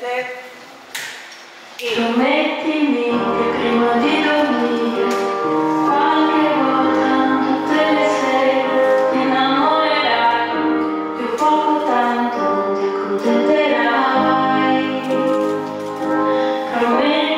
notte e... Promettimi che prima di dormire qualche volta te ne sei innamorerai. Più poco tanto ti accontenterai. Promettimi